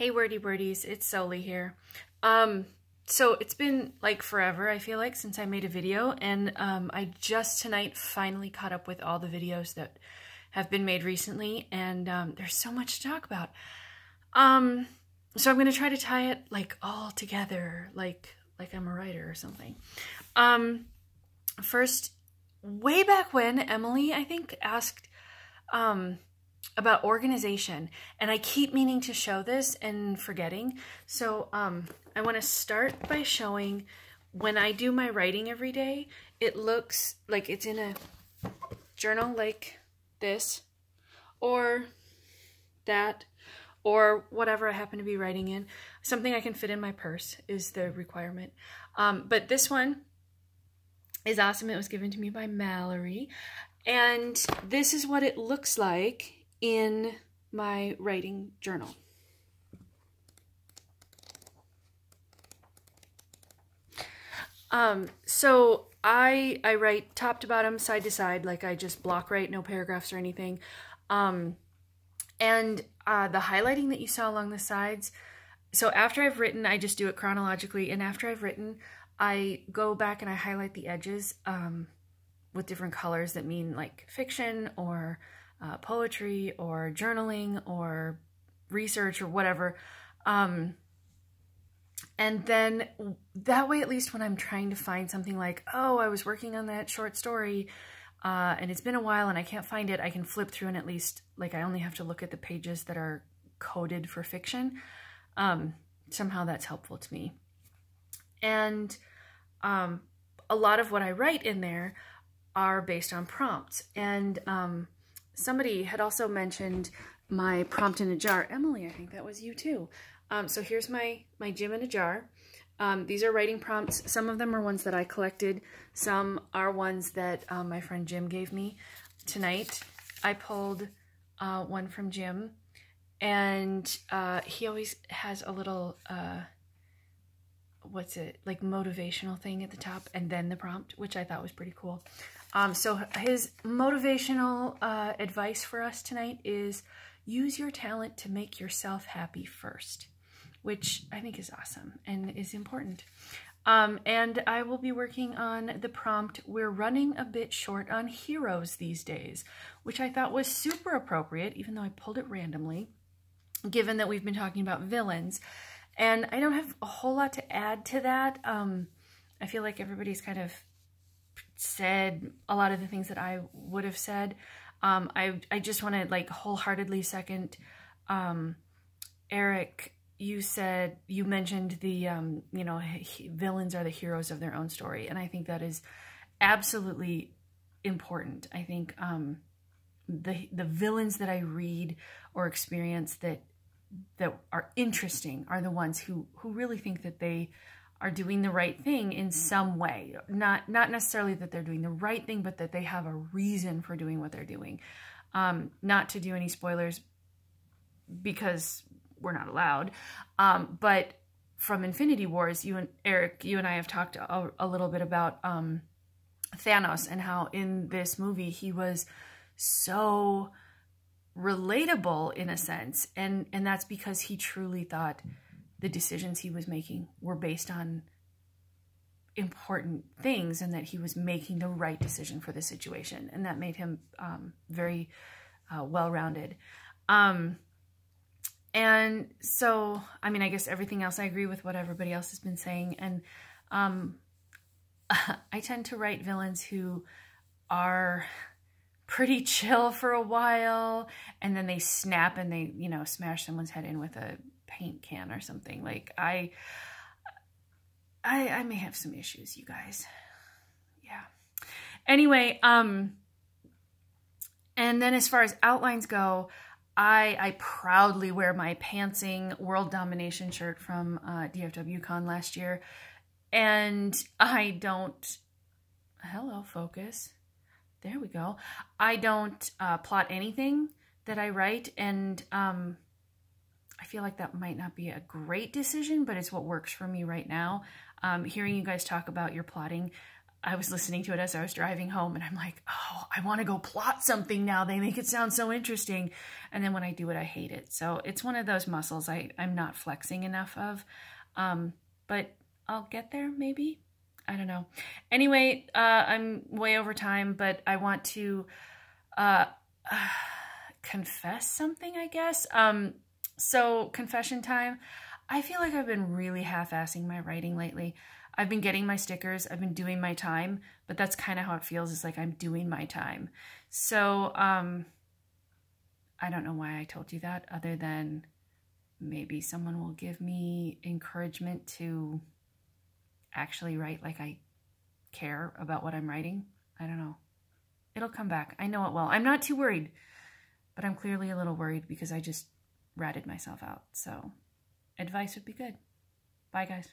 Hey wordy birdies, it's Solee here. Um, so it's been like forever, I feel like, since I made a video, and um, I just tonight finally caught up with all the videos that have been made recently, and um, there's so much to talk about. Um, so I'm gonna try to tie it like all together, like like I'm a writer or something. Um, first, way back when Emily, I think, asked um about organization and I keep meaning to show this and forgetting. So um, I want to start by showing when I do my writing every day, it looks like it's in a journal like this or that or whatever I happen to be writing in. Something I can fit in my purse is the requirement. Um, but this one is awesome. It was given to me by Mallory. And this is what it looks like in my writing journal. Um, so I I write top to bottom, side to side, like I just block write, no paragraphs or anything. Um, and uh, the highlighting that you saw along the sides, so after I've written, I just do it chronologically, and after I've written, I go back and I highlight the edges um, with different colors that mean like fiction or uh, poetry or journaling or research or whatever. Um, and then that way, at least when I'm trying to find something like, oh, I was working on that short story uh, and it's been a while and I can't find it, I can flip through and at least, like, I only have to look at the pages that are coded for fiction. Um, somehow that's helpful to me. And um, a lot of what I write in there are based on prompts. And um, somebody had also mentioned my prompt in a jar. Emily, I think that was you too. Um, so here's my, my Jim in a jar. Um, these are writing prompts. Some of them are ones that I collected. Some are ones that um, my friend Jim gave me tonight. I pulled uh, one from Jim and uh, he always has a little, uh, what's it, like motivational thing at the top and then the prompt, which I thought was pretty cool. Um, so his motivational uh, advice for us tonight is use your talent to make yourself happy first, which I think is awesome and is important. Um, and I will be working on the prompt, we're running a bit short on heroes these days, which I thought was super appropriate, even though I pulled it randomly, given that we've been talking about villains. And I don't have a whole lot to add to that. Um, I feel like everybody's kind of said a lot of the things that I would have said. Um, I, I just want to like wholeheartedly second um, Eric. You said, you mentioned the, um, you know, villains are the heroes of their own story. And I think that is absolutely important. I think um, the, the villains that I read or experience that, that are interesting are the ones who, who really think that they are doing the right thing in some way. Not not necessarily that they're doing the right thing, but that they have a reason for doing what they're doing. Um, not to do any spoilers because we're not allowed. Um, but from Infinity Wars, you and Eric, you and I have talked a, a little bit about um, Thanos and how in this movie he was so relatable in a sense, and and that's because he truly thought the decisions he was making were based on important things and that he was making the right decision for the situation. And that made him um, very uh, well-rounded. Um, and so, I mean, I guess everything else, I agree with what everybody else has been saying. And um, I tend to write villains who are pretty chill for a while and then they snap and they, you know, smash someone's head in with a paint can or something. Like I, I, I may have some issues, you guys. Yeah. Anyway, um, and then as far as outlines go, I, I proudly wear my Pantsing World Domination shirt from uh, DFW Con last year. And I don't, hello, focus. There we go. I don't uh, plot anything that I write. And um, I feel like that might not be a great decision, but it's what works for me right now. Um, hearing you guys talk about your plotting I was listening to it as I was driving home and I'm like, oh, I want to go plot something now. They make it sound so interesting. And then when I do it, I hate it. So it's one of those muscles I, I'm not flexing enough of. Um, but I'll get there maybe. I don't know. Anyway, uh, I'm way over time, but I want to uh, uh, confess something, I guess. Um, so confession time. I feel like I've been really half-assing my writing lately. I've been getting my stickers, I've been doing my time, but that's kind of how it feels. It's like I'm doing my time. So, um, I don't know why I told you that other than maybe someone will give me encouragement to actually write like I care about what I'm writing. I don't know. It'll come back. I know it will. I'm not too worried, but I'm clearly a little worried because I just ratted myself out. So advice would be good. Bye, guys.